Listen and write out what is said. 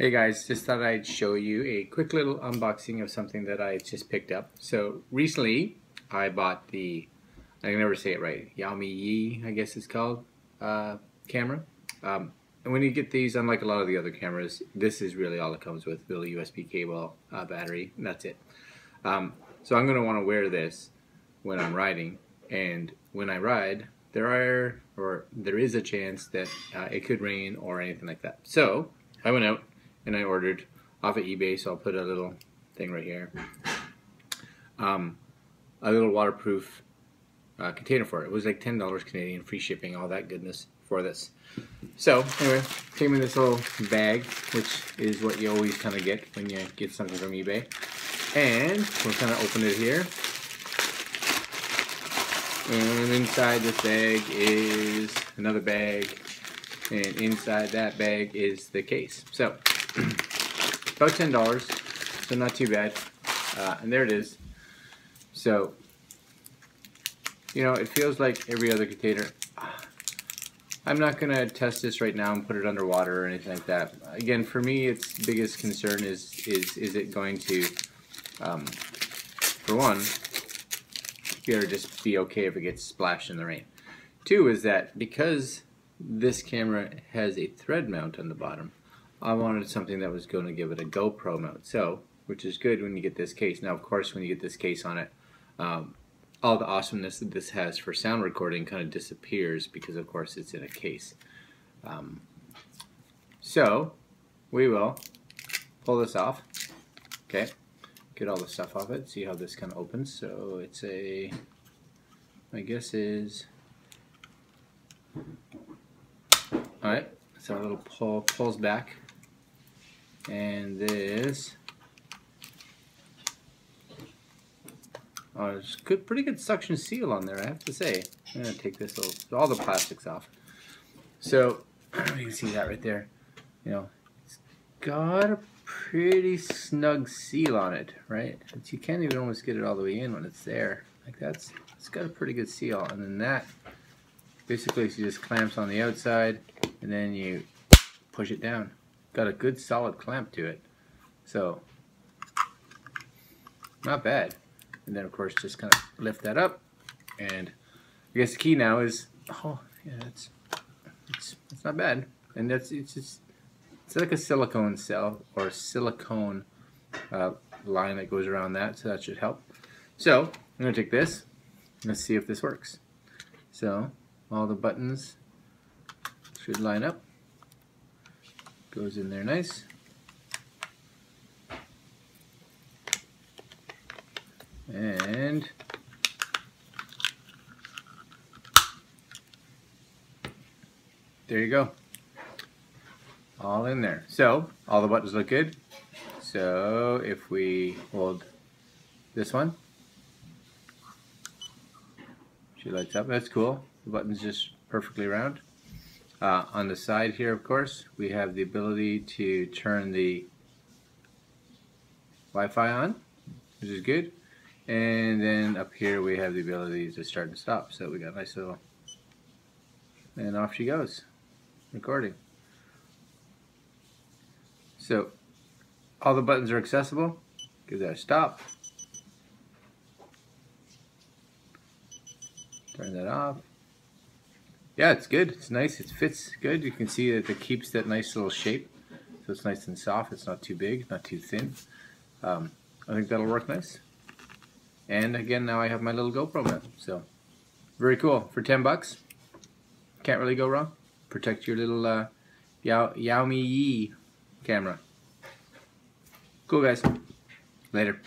Hey guys, just thought I'd show you a quick little unboxing of something that I just picked up. So recently I bought the, I can never say it right, Yaomi Yi I guess it's called, uh, camera. Um, and when you get these, unlike a lot of the other cameras, this is really all it comes with, little USB cable, uh, battery, and that's it. Um, so I'm going to want to wear this when I'm riding, and when I ride, there are, or there is a chance that uh, it could rain or anything like that. So I went out and I ordered off of eBay, so I'll put a little thing right here. Um, a little waterproof uh, container for it. It was like ten dollars Canadian, free shipping, all that goodness for this. So anyway, came in this little bag, which is what you always kind of get when you get something from eBay. And we'll kind of open it here. And inside this bag is another bag, and inside that bag is the case. So about ten dollars, so not too bad. Uh, and there it is. So, you know, it feels like every other container. I'm not gonna test this right now and put it underwater or anything like that. Again, for me, its biggest concern is is is it going to, um, for one, here just be okay if it gets splashed in the rain. Two is that because this camera has a thread mount on the bottom, I wanted something that was going to give it a GoPro mount. So, which is good when you get this case. Now, of course, when you get this case on it, um, all the awesomeness that this has for sound recording kind of disappears because, of course, it's in a case. Um, so, we will pull this off. Okay, get all the stuff off it. See how this kind of opens. So it's a, my guess is, all right. So a little pull pulls back and this oh, there's good, pretty good suction seal on there I have to say. I'm gonna take this little, all the plastics off. So you can see that right there. You know it's got a pretty snug seal on it right? But you can't even almost get it all the way in when it's there. Like that's it's got a pretty good seal. And then that basically she just clamps on the outside and then you push it down got a good solid clamp to it. So, not bad. And then of course just kind of lift that up. And I guess the key now is, oh yeah, it's, it's, not bad. And that's, it's just, it's like a silicone cell or a silicone uh, line that goes around that. So that should help. So, I'm going to take this. And let's see if this works. So, all the buttons should line up. Goes in there nice. And there you go. All in there. So, all the buttons look good. So, if we hold this one, she lights up. That's cool. The button's just perfectly round. Uh, on the side here, of course, we have the ability to turn the Wi-Fi on, which is good. And then up here we have the ability to start and stop. So we got a nice little, and off she goes, recording. So all the buttons are accessible. Give that a stop. Turn that off. Yeah, it's good. It's nice. It fits good. You can see that it keeps that nice little shape. So it's nice and soft. It's not too big, not too thin. Um, I think that'll work nice. And again, now I have my little GoPro mount. So very cool. For 10 bucks, can't really go wrong. Protect your little uh, Yao, Yaomi Yi camera. Cool, guys. Later.